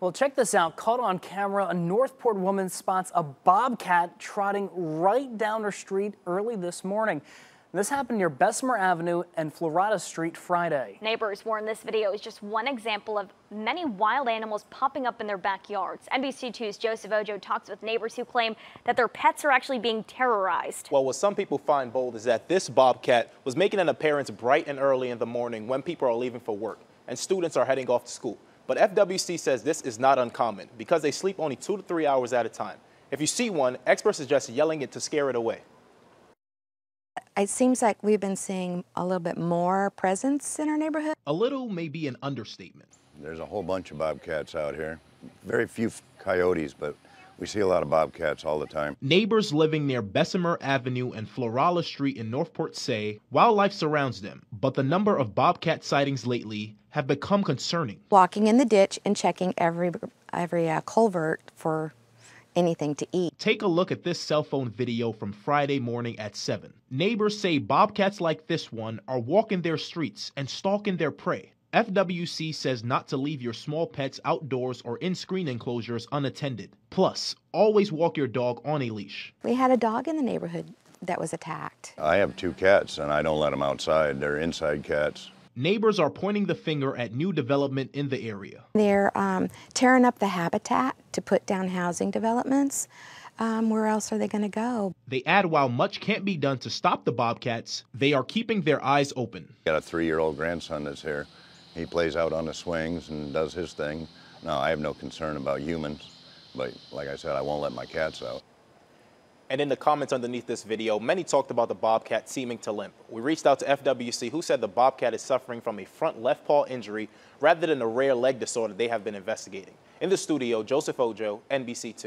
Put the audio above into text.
Well, check this out. Caught on camera, a North Port woman spots a bobcat trotting right down her street early this morning. This happened near Bessemer Avenue and Florida Street Friday. Neighbors warn this video is just one example of many wild animals popping up in their backyards. NBC2's Joseph Ojo talks with neighbors who claim that their pets are actually being terrorized. Well, what some people find bold is that this bobcat was making an appearance bright and early in the morning when people are leaving for work and students are heading off to school. But FWC says this is not uncommon because they sleep only two to three hours at a time. If you see one, experts suggest yelling it to scare it away. It seems like we've been seeing a little bit more presence in our neighborhood. A little may be an understatement. There's a whole bunch of bobcats out here. Very few coyotes, but we see a lot of bobcats all the time. Neighbors living near Bessemer Avenue and Florala Street in North Port say wildlife surrounds them, but the number of bobcat sightings lately have become concerning. Walking in the ditch and checking every every uh, culvert for anything to eat. Take a look at this cell phone video from Friday morning at 7. Neighbors say bobcats like this one are walking their streets and stalking their prey. FWC says not to leave your small pets outdoors or in screen enclosures unattended. Plus, always walk your dog on a leash. We had a dog in the neighborhood that was attacked. I have two cats and I don't let them outside. They're inside cats. Neighbors are pointing the finger at new development in the area. They're um, tearing up the habitat to put down housing developments. Um, where else are they going to go? They add while much can't be done to stop the bobcats, they are keeping their eyes open. Got a three-year-old grandson that's here. He plays out on the swings and does his thing. No, I have no concern about humans, but like I said, I won't let my cats out. And in the comments underneath this video, many talked about the bobcat seeming to limp. We reached out to FWC, who said the bobcat is suffering from a front left paw injury rather than a rare leg disorder they have been investigating. In the studio, Joseph Ojo, NBC2.